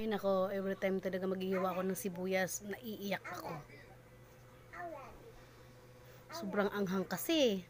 Ay nako, every time talaga maghihiwa ako ng sibuyas, naiiyak ako. Sobrang anghang kasi.